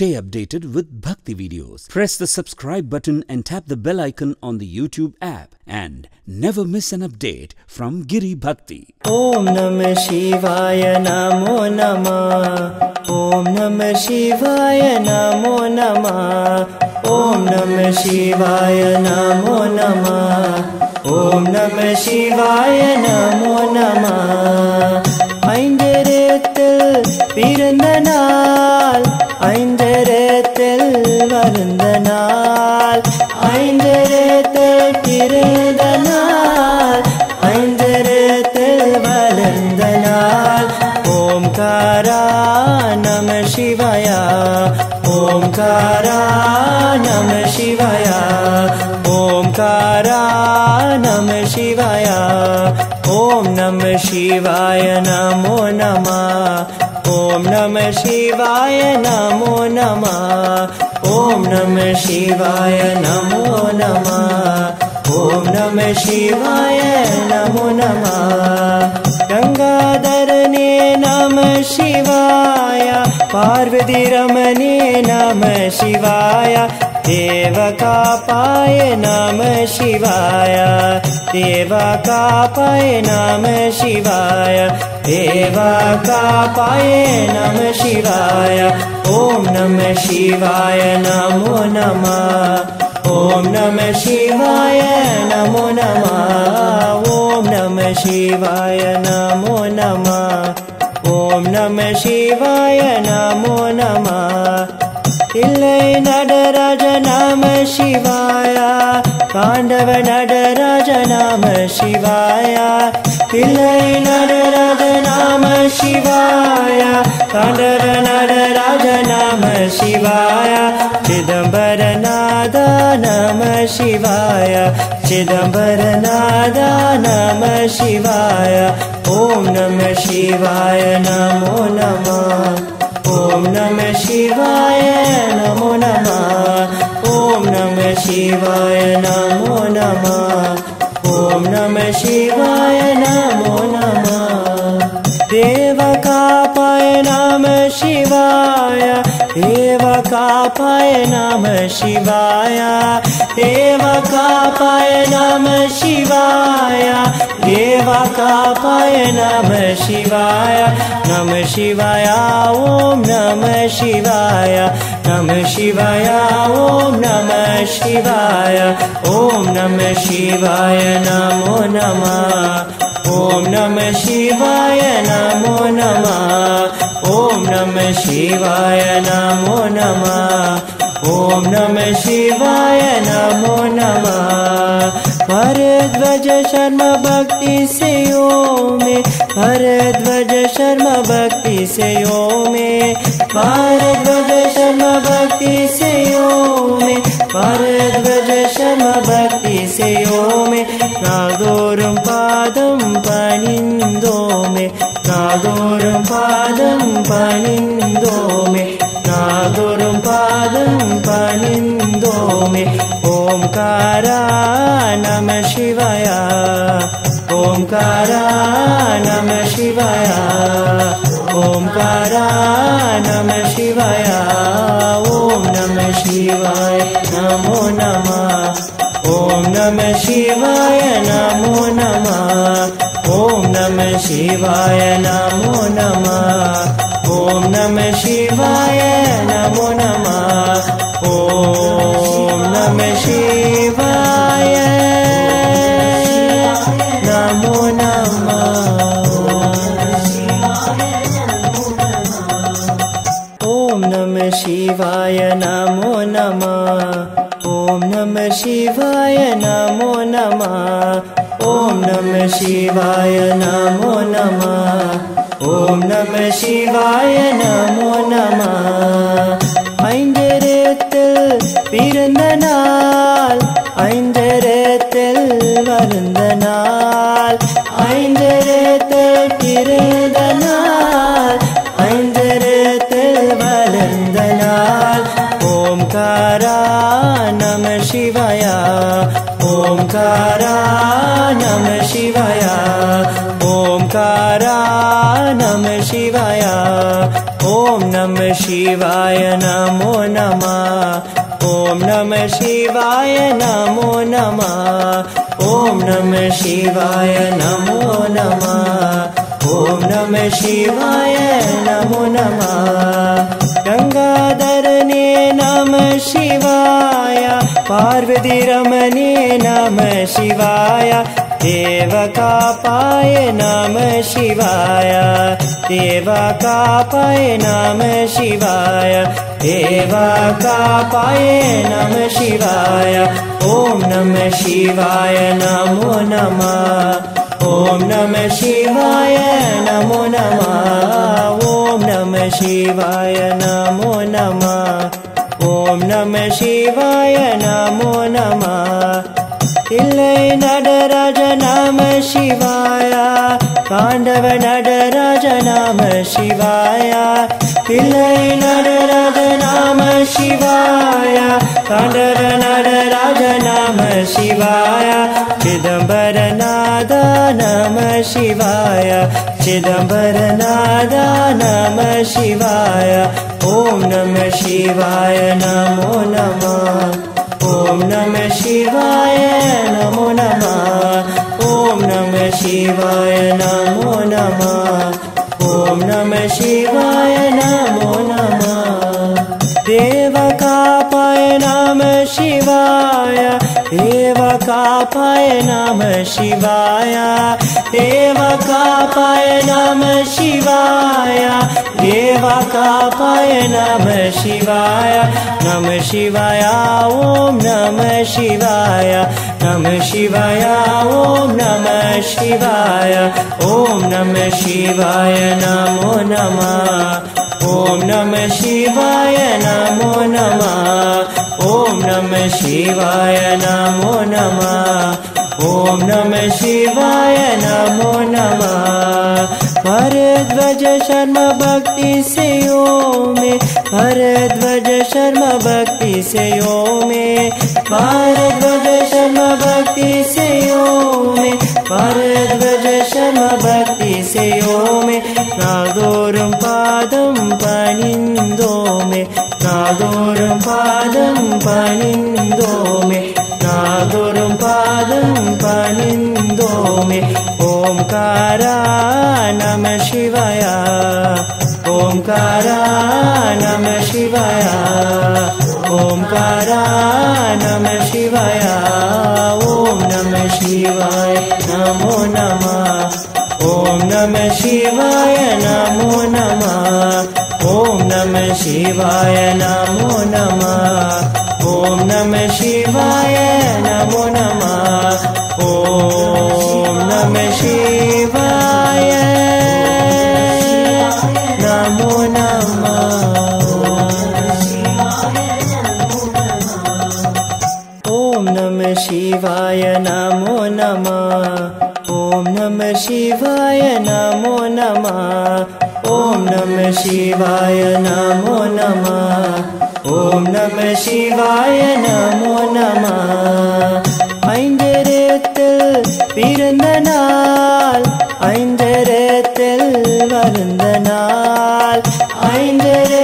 Stay updated with Bhakti videos. Press the subscribe button and tap the bell icon on the YouTube app. And never miss an update from Giri Bhakti. Om Namah Shivaya Namo Namah. Om Namah Shivaya Namo Namah. Om Namah Shivaya Namo Namah. Om Namah Shivaya Namo Namah. शिवाय। ॐकारा नम शिवाय। ॐ नम शिवाय नमो नमः। ॐ नम शिवाय नमो नमः। ॐ नम शिवाय नमो नमः। ॐ नम शिवाय नमो नमः। गङ्गाधरने नम शिवाय। पार्वतीरमणे नम शिवाय। देवकापाय नमः शिवाय। देवकापाय नमः शिवाय। देवकापाय नमः शिवाय। ॐ नमः शिवाय नमो नमः। ॐ नमः शिवाय नमो नमः। ॐ नमः शिवाय नमो नमः। ॐ नमः शिवाय नमो नमः इलय नाडराजनाम शिवाय पाण्डवनाडराजनाम शिवाय इलनाडराजनाम शिवाय पाण्डवनाडराजनाम शिवाय चिदम्बर नादा नम शिवाय चिदम्बर नादा नम शिवाय ॐ नम शिवाय नमो नमः नमः शिवाय नमो नमः। ॐ नमः शिवाय नमो नमः। ॐ नमः शिवाय नमो नमः। देवकापाय नमः शिवाय। देवकापाय नमः शिवाय। देवकापाय नमः शिवाय देवकापाय नमः शिवाय नमः शिवाय ॐ नमः शिवाय नमः शिवाय ॐ नमः शिवाय ॐ नमः शिवाय नमो नमः ॐ नमः शिवाय नमो नमः ॐ नमः शिवाय नमो नमः ॐ नमः शिवाय नमो नमः भरद्वज शर्म भक्ति से यो में भरद्वज शर्म भक्ति से यो में भरद्वज शर्म भक्ति से यो में भरद्वज शर्म भक्ति से यो में नादोरं पादं पनिन्दो में नादोरं पादं पनिन्दो में नादोरं पादं पनिन्दो में ओंकारा शिवाय। शिवाय। नमः शिवाय, नमो नमः। शिवाय, नमो नमः। ॐ नमः शिवाय, नमो नमः। ॐ नमः शिवाय, नमः नमो नमः ॐ नमः शिवाय नमो नमः ॐ नमः शिवाय नमो नमः ஐந்தரத்தில் பிறந்த நாள் ஐந்தரத்தில் வளர்ந்த நாள் ஐந்தரத்தில் பிறந்த नम शिवाय। ॐ कारा नम शिििवाय। ॐ नम शिवाय नमो नमः। ॐ नम शिवाय नमो नमः। ॐ नम शिवाय नमो नमः। ॐ नम शिवाय नमो नमः। गङ्गाधरने नम शिवाय। पार्वतीरमणे नमः शिवाय। देवकापाय नमः शिवाय। देवकापाय नमः शिवाय। देवकापाय नमः शिवाय। ॐ नमः शिवाय नमो नमः। ॐ नमः शिवाय नमो नमः। ॐ नमः शिवाय नमो नमः ॐ नमः शिवाय नमो नमः। इल्लै नडराज नाम शिवाय। पाण्डव नडराज नाम शिवाय। इल्लै नडराज नाम शिवाय। पाण्डव नडराज नाम शिवाय। चिदम्बरनाद नम शिवाय। चिदम्बरनाद नम शिवाय ॐ नमः शिवाय नमो नमः। ॐ नमः शिवाय नमो नमः। ॐ नमः शिवाय नमो नमः। ॐ नमः शिवाय नमो नमः देवकापाय नमः शिवाय। देवकापाय नमः शिवाय। देवकापाय नमः शिवाय। नमः शिवाय ॐ नमः शिवाय। नमः शिवाय ॐ नमः शिवाय। ॐ नमः शिवाय नमो नमः। ॐ नमः शिवाय नमो नमः ॐ नमः शिवाय नमो नमः। ॐ नमः शिवाय नमो नमः। भरद्वज शर्म भक्ति से यो मे भरद्वज शर्म भक्ति से यो मे भरद्वज शर्म भक्ति से यो मे भरद्वज शर्म भक्ति से यो मे नागोरं पादं पनिन्दो मे नागोरं पादं पनिन्दो मे नागोरं पादं पनिन्दो मे ओङ्कारा नमः शिवाय ओङ्कारा नमः शिवाय ओङ्कारा नमः शिवाय ॐ नमः शिवाय नमो नमः ॐ नमः शिवाय नमो नमः ॐ नमः शिवाय नमो नमः। ॐ नमः शिवाय नमो नमः। ॐ नमः शिवाय नमो नमः। ॐ नमः शिवाय नमो नमः। ॐ नमः शिवाय नमो नमः नमः शिवाय नमो नमः ॐ नमः शिवाय नमो नमः ஐந்தரத்தில் பிறந்த நாள் ஐந்தரத்தில் வருந்த நாள் ஐந்தரத்தில்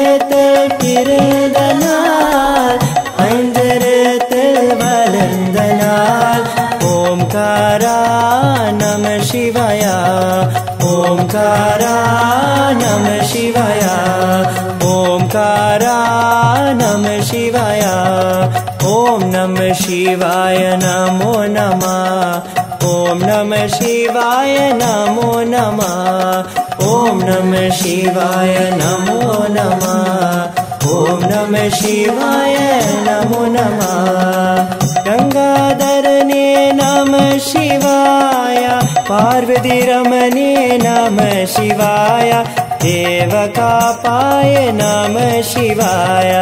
नमः शिवाय नमो नमः। ॐ नमः शिवाय नमो नमः। ॐ नमः शिवाय नमो नमः। ॐ नमः शिवाय नमो नमः। गङ्गाधरने नमः शिवाय। पार्वतीरमणे नमः शिवाय देवकापाय नमः शिवाय।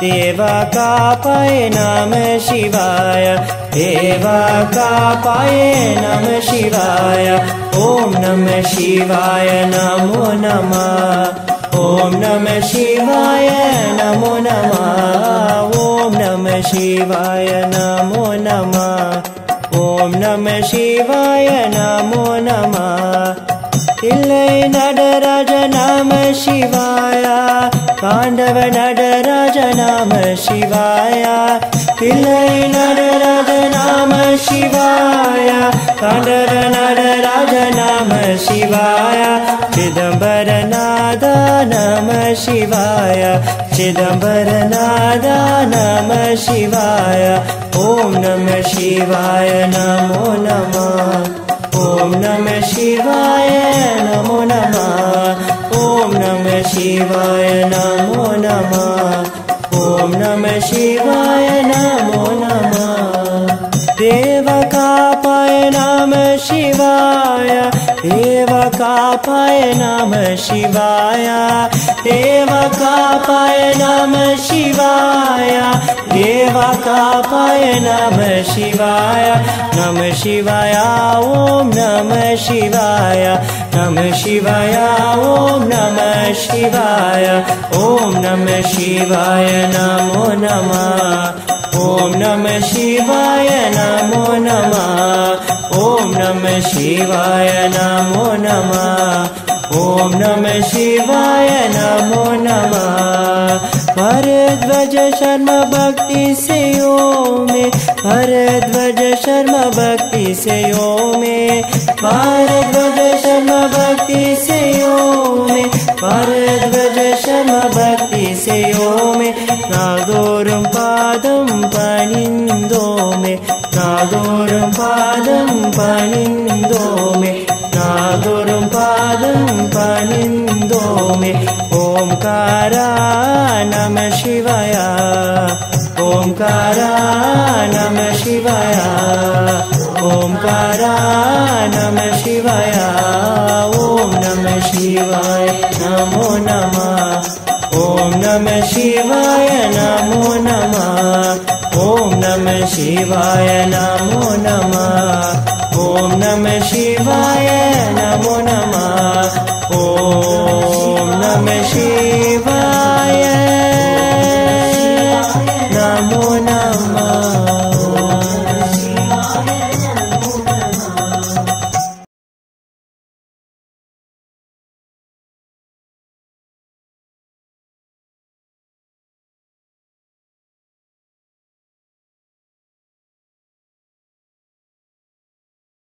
देवकापाय नमः शिवाय। देवकापाय नमः शिवाय। ॐ नमः शिवाय नमो नमः। ॐ नमः शिवाय नमो नमः। ॐ नमः शिवाय नमो नमः। ॐ नमः शिवाय नमो नमः इल्लै नडराज नमः शिवाय ताण्डव नटराज नाम शिवाय पिल्लै नटराज नाम शिवाय ताण्डव नटराज नाम शिवाय शिवाय चिदम्बरनाद नम शिवाय ॐ नमः शिवाय नमो नमः ॐ नमः शिवाय नमो नमः। ॐ नमः शिवाय नमो नमः। ॐ नमः शिवाय नमो नमः। देवकापाय नाम शिवाय। देवकापाय नाम शिवाय। देवकापाय नाम शिवाय देवकापाय नाम शिवाय नम शिवाय ॐ नमः शिवाय नम शिवाय ॐ नमः शिवाय ॐ नमः शिवाय नमो नमः ॐ नमः शिवाय नमो नमः ॐ नमः शिवाय नमो नमः ॐ नमः शिवाय नमो नमः भरद्वज शर्म भक्ति से यो मे भरद्वज शर्म भक्ति से यो मे भरद्वज शर्म भक्ति से यो मे भरद्वज शर्म भक्ति नमः शिवाय। ॐ नमः शिवाय नमो नमः। ॐ नमः शिवाय नमो नमः। ॐ नमः शिवाय नमो